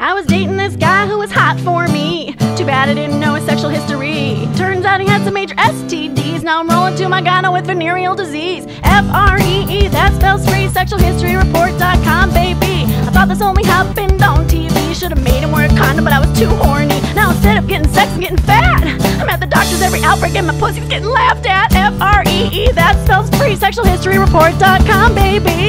I was dating this guy who was hot for me. Too bad I didn't know his sexual history. Turns out he had some major STDs. Now I'm rolling to my gyno with venereal disease. F R E E, that spells free. Sexualhistoryreport.com, baby. I thought this only happened on TV. Should have made him wear a condom, but I was too horny. Now instead of getting sex, I'm getting fat. I'm at the doctor's every outbreak and my pussy's getting laughed at. F R E E, that spells free. Sexualhistoryreport.com, baby.